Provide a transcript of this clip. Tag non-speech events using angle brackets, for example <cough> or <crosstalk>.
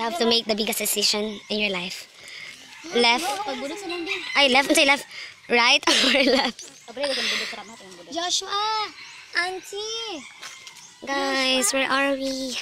You have to make the biggest decision in your life. Left. I left. Say left. Right <laughs> or left? Joshua! Auntie! Guys, where are we?